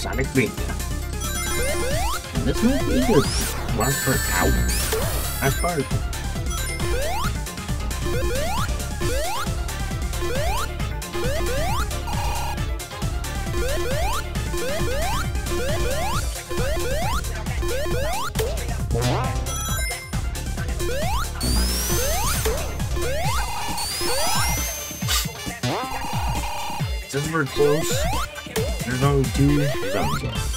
Sonic Mania. This be good run for we're close, there's only two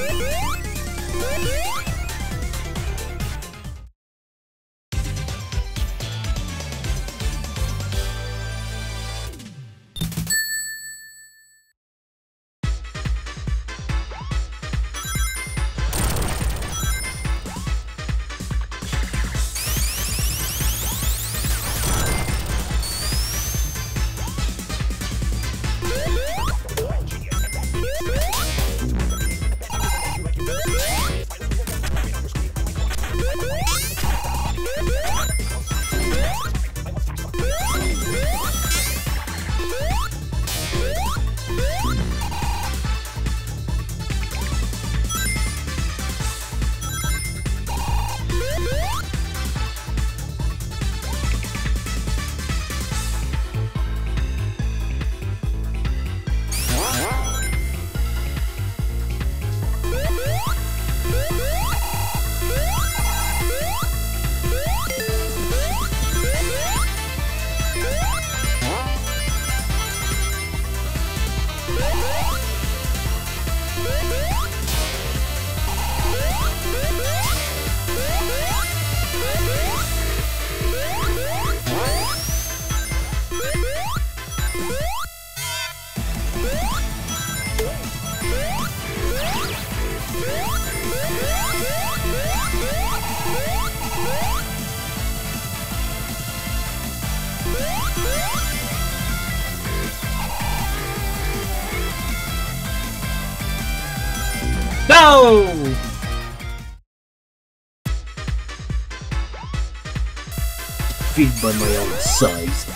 Música by my own size.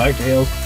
Bye, Tails.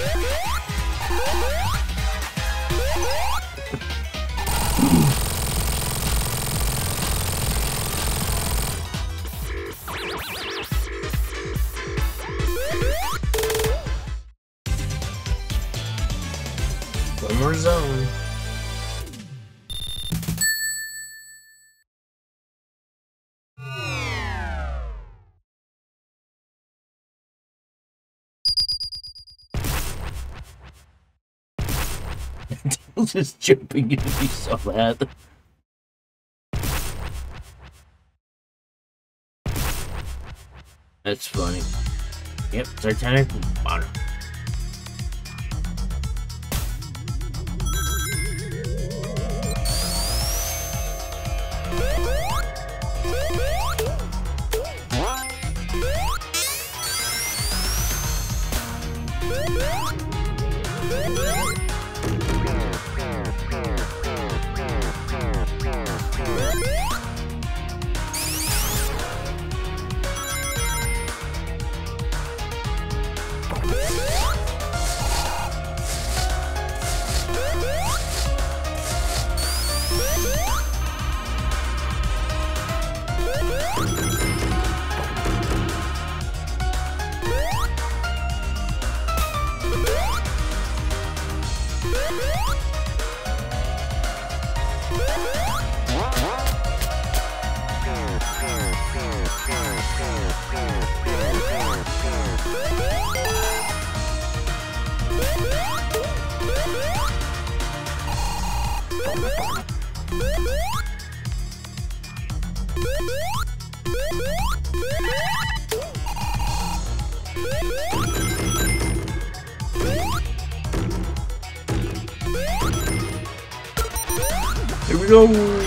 Música just jumping into me so bad. That's funny. Yep, Titanic bottom. Just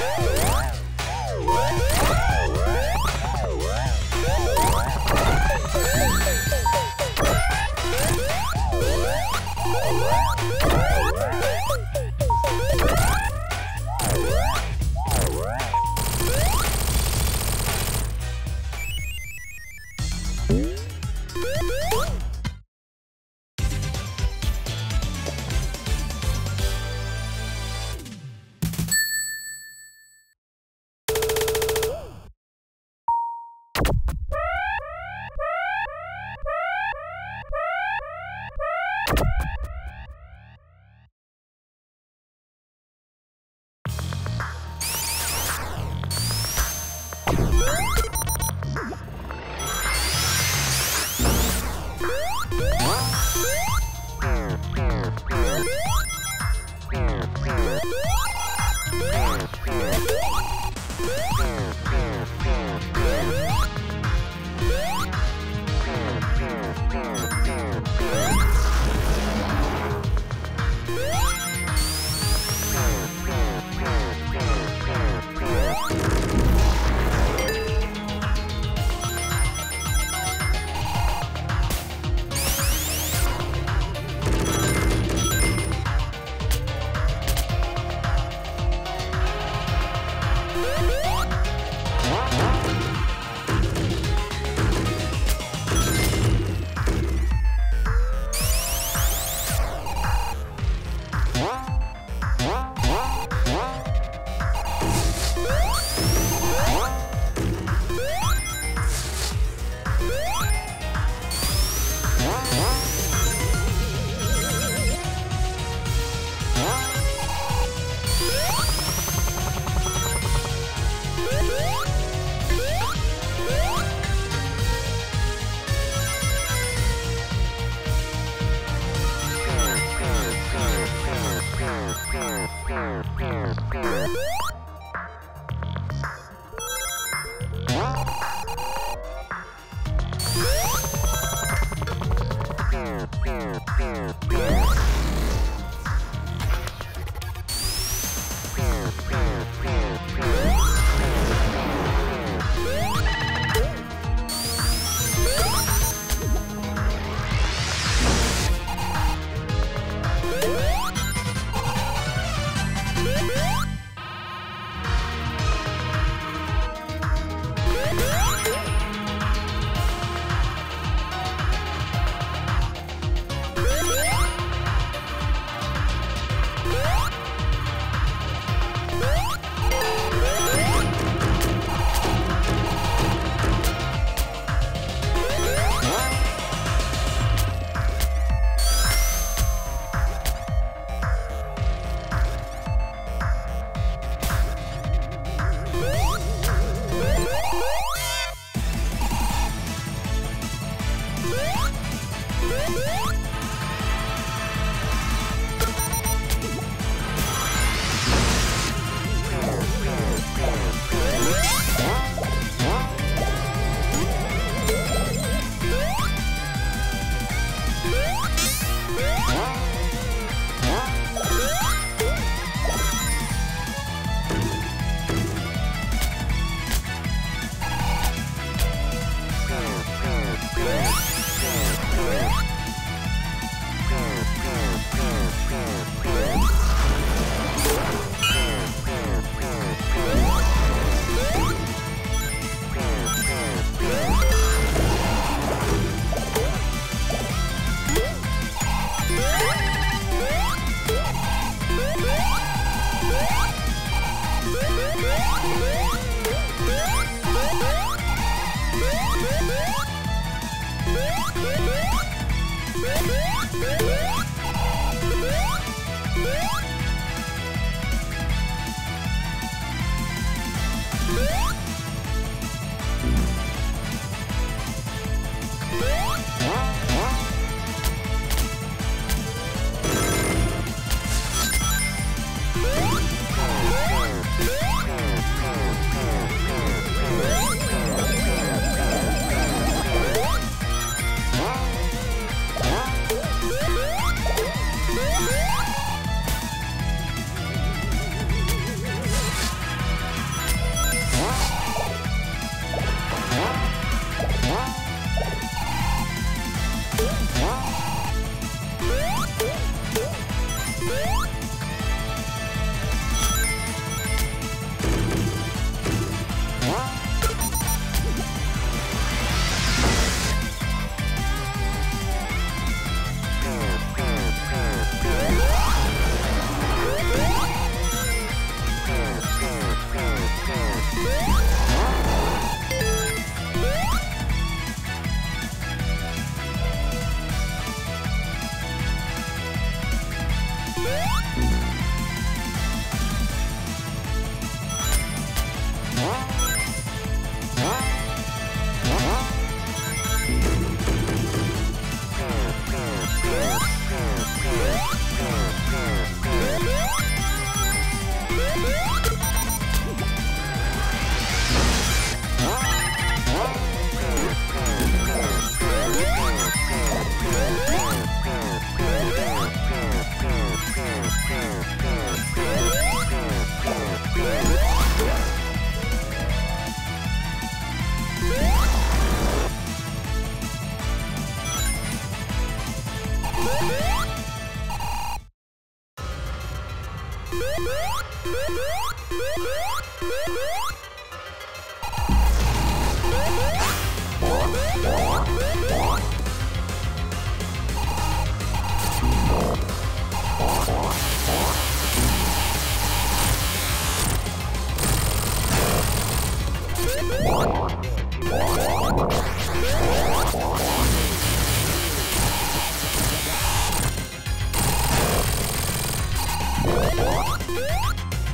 Woo!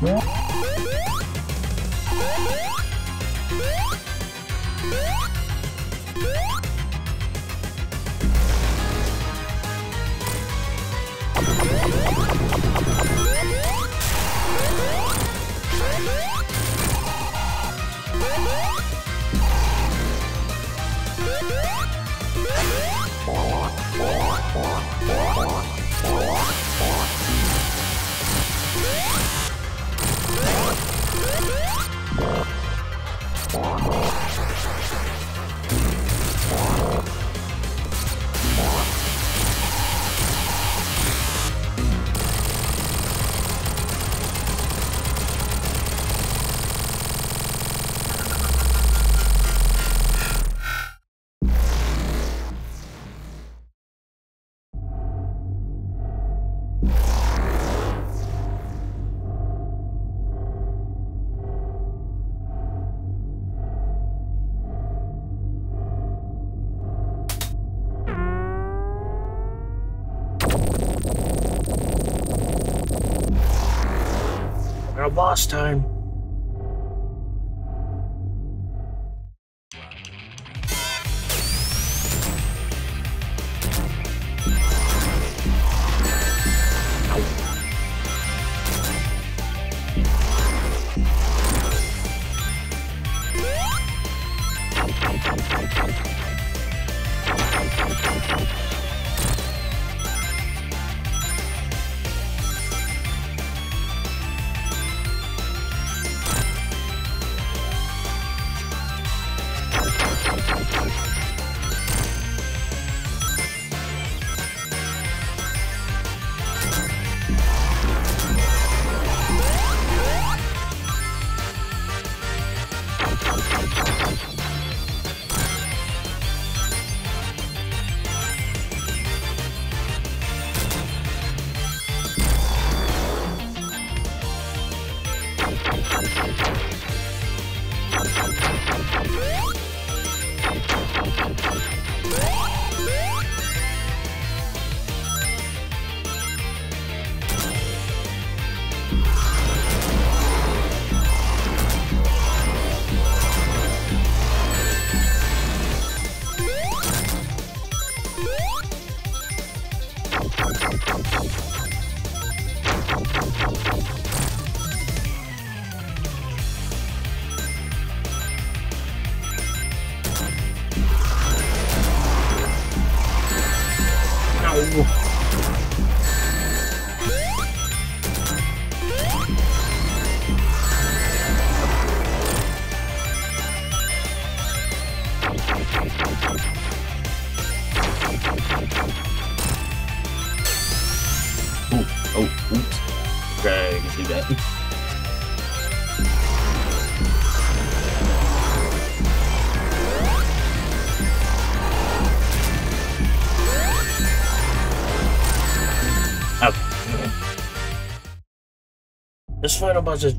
What? Boss time. This final boss is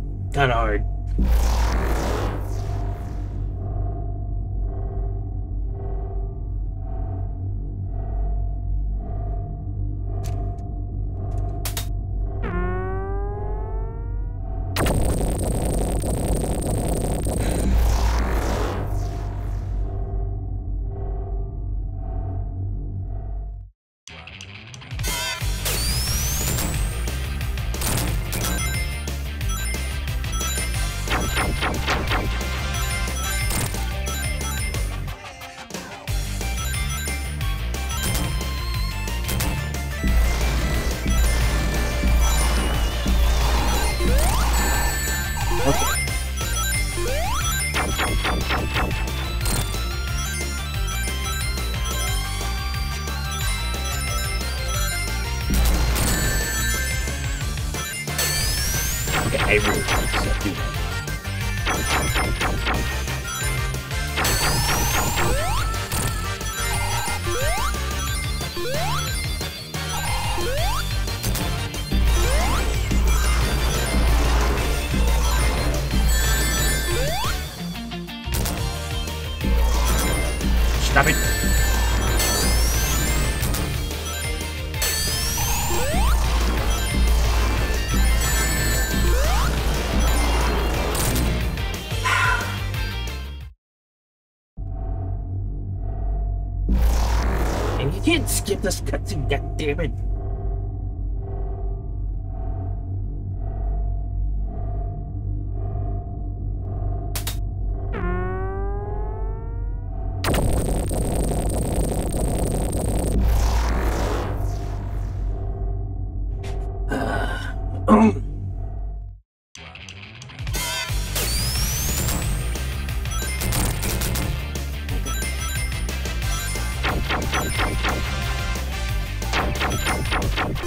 skip this cutscene, god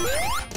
it.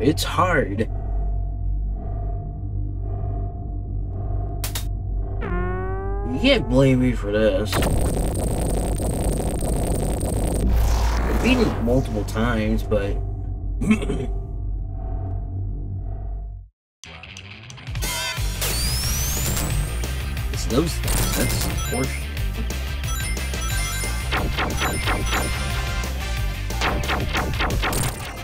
It's hard. You can't blame me for this. I've beaten it multiple times, but it's those. That's horseshit. There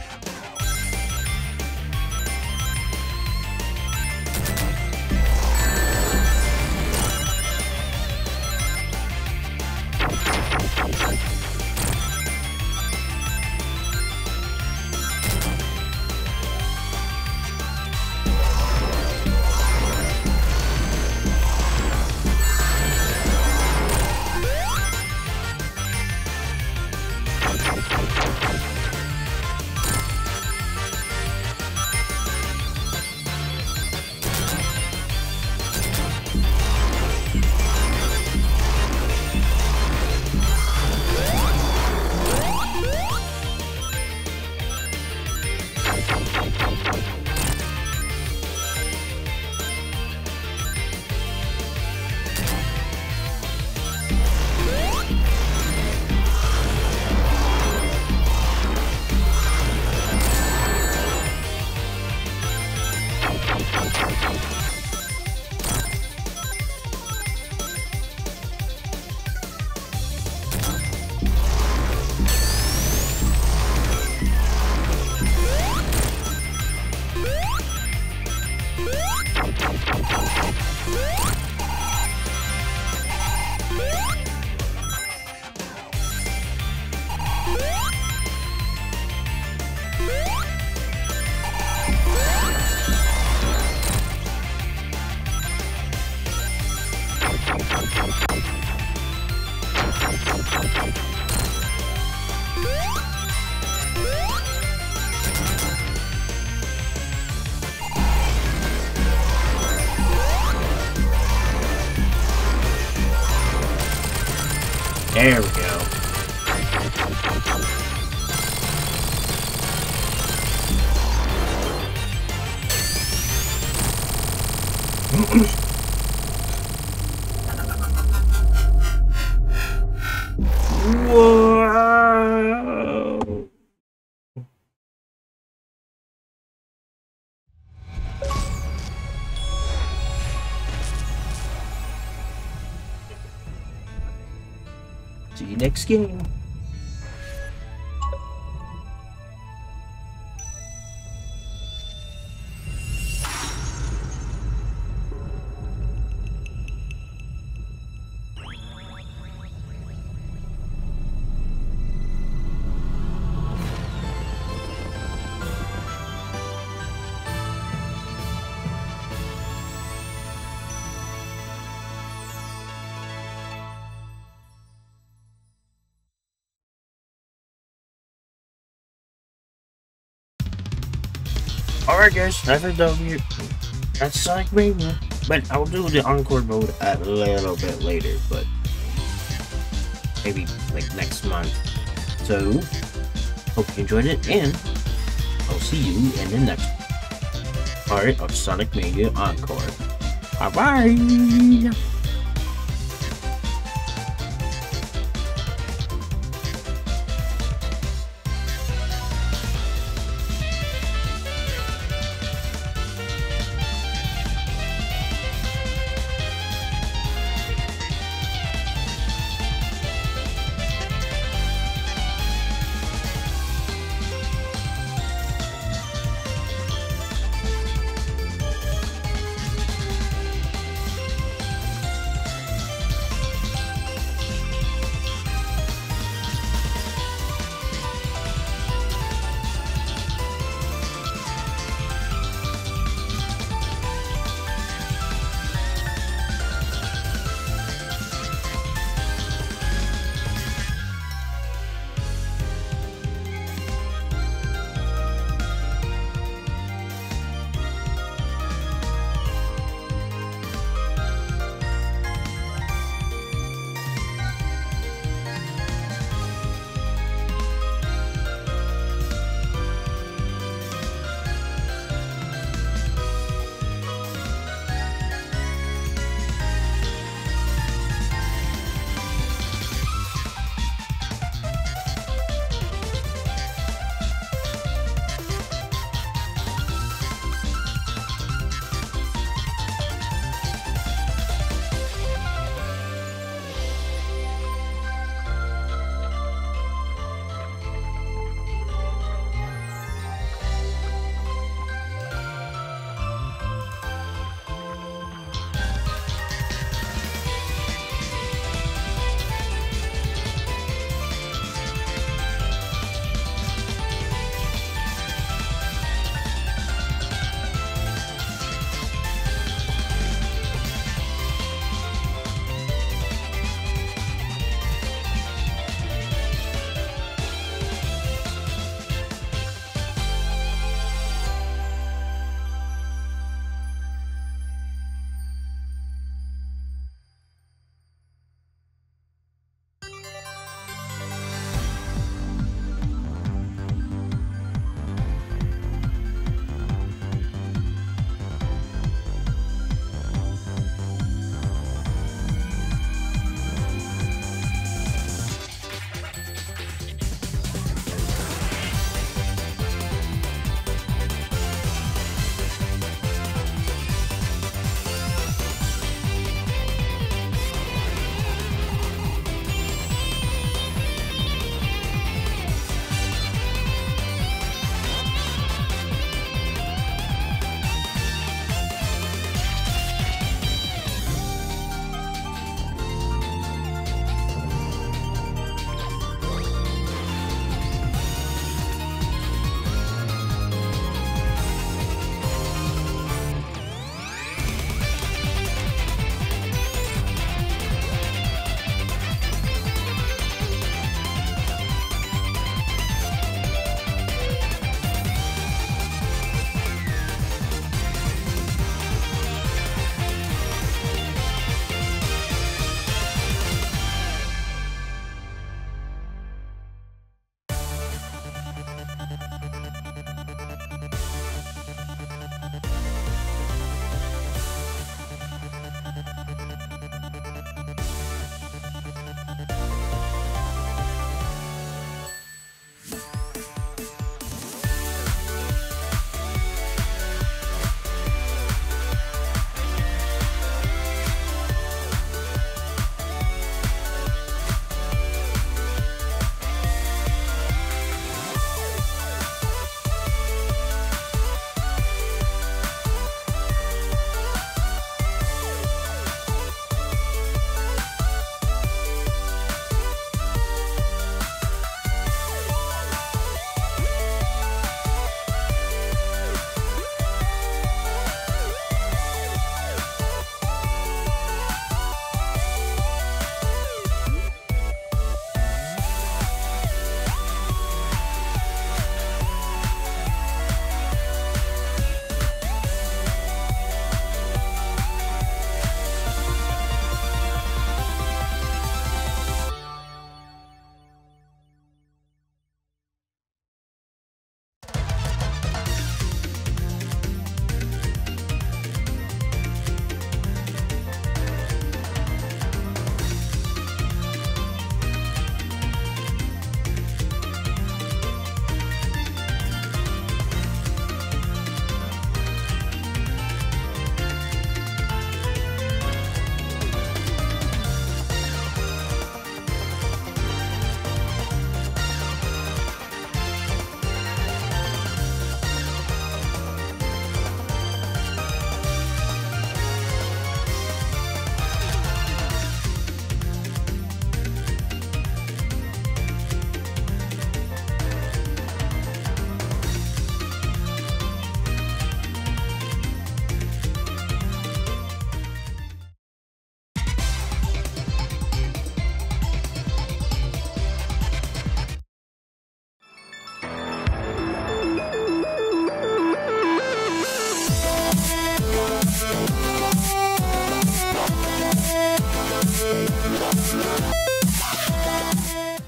next game. Alright guys, that's a W. That's Sonic Mania. But I'll do the Encore mode a little bit later, but maybe like next month. So, hope you enjoyed it, and I'll see you in the next part of Sonic Mania Encore. Bye bye!